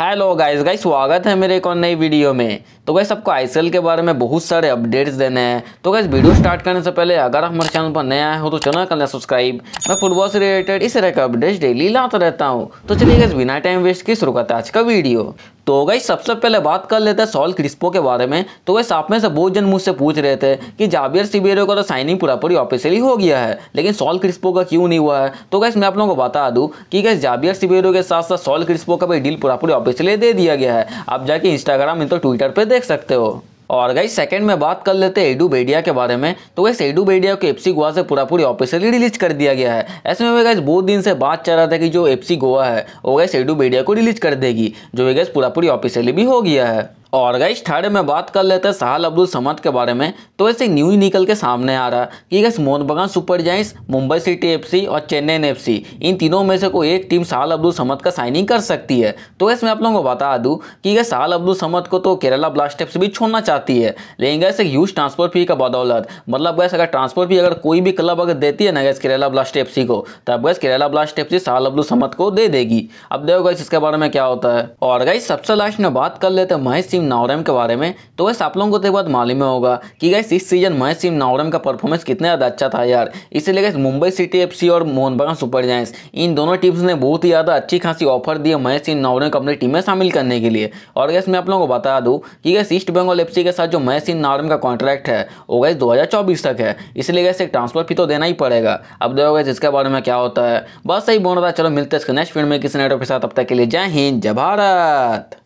Hello guys guys स्वागत है मेरे एक और नई वीडियो में। तो गाइस आपको आईसीएल के बारे में बहुत सारे अपडेट्स देने हैं। तो गाइस वीडियो स्टार्ट करने से पहले अगर आप हमारे चैनल पर नया आए हो तो चैनल कर लें सब्सक्राइब मैं फुटबॉल से रिलेटेड इस तरह का अपडेट्स डेली लाता रहता हूँ। तो चलिए गाइस बिना टाइम वेस्ट की शुरू करते हैं आज का वीडियो तो गई सबसे पहले बात कर लेते हैं सॉल क्रिस्पो के बारे में। तो वैसे आप में से बहुत जन मुझसे पूछ रहे थे कि जाबियर सिबेरो का तो साइनिंग पूरा पूरी ऑफिशियली हो गया है, लेकिन सॉल क्रिस्पो का क्यों नहीं हुआ है? तो गैस मैं आप लोगों को बता दूँ कि गैस जाबियर सिबेरो के साथ साथ सॉल क्रिस्पो का भी डील पूरा पूरी ऑफिशियली दे दिया गया है। आप जाके इंस्टाग्राम इन तो ट्विटर पर देख सकते हो। और गाइस सेकंड में बात कर लेते हैं एडू बेडिया के बारे में। तो वैसे एडू बेडिया को एफसी गोवा से पूरा पूरी ऑफिशियली रिलीज़ कर दिया गया है। ऐसे में गाइस बहुत दिन से बात चल रहा था कि जो एफसी गोवा है, वो गाइस एडू बेडिया को रिलीज़ कर देगी, जो गाइस पूरा पूरी ऑफिशियली भी हो गया है। और गाइस थर्ड में बात कर लेते हैं साहल अब्दुल समद के बारे में। तो ऐसे न्यू ही निकल के सामने आ रहा है कि gas Mohun Bagan, super giants Mumbai city FC और चेन्नई एफसी, इन तीनों में से कोई एक टीम साहल अब्दुल समद का साइनिंग कर सकती है। तो गैस मैं आप लोगों को बता दूँ कि गैस साहल अब्दुल समद को तो केरला ब्लास्ट एफ़ भी छोड़ना चाहती है। लेकिन गैस एक ह्यूज ट्रांसफ़र फ़ी का बदौलत। मतलब गैस अगर ट्रांसफ़र फ़ी अगर कोई भी क्लब अगर देती है ना गैस केरला ब्लास्ट एफसी को, तब gas Kerala blast F C Sahal Abdul Samad को दे देगी। अब देखो गैस इसके बारे में क्या होता है। और गैस सबसे लास्ट में बात कर लेते हैं महेश सिंह नावरम के बारे में तो वैसे आप लोगों को तो बात मालूम होगा कि गैस इस सीज़न महेश सिंह नावरम का परफॉर्मेंस कितना ज़्यादा अच्छा था यार। इसीलिए गैस मुंबई सिटी एफसी और मोहन बगान सुपर जायंट्स, इन दोनों टीम्स ने बहुत ही ज़्यादा अच्छी खासी ऑफ़र दी है महेश सिंह नावरम को अपनी टीम में शामिल करने के लिए। और गैस मैं आप लोगों को बता दूँ कि गैस ईस्ट बंगाल एफसी के साथ जो महेश सिंह नावरम का कॉन्ट्रैक्ट है, वो गैस दो तक है। इसलिए गैस एक ट्रांसफ़र फ़ी तो देना ही पड़ेगा। अब देखो गैस इसके बारे में क्या होता है। बस सही बोल रहा चलो मिलते हैं इसके नेक्स्ट फ़िल्म में किसी नेटवर्क के साथ। अब तक के लिए जय हिंद, जय भारत।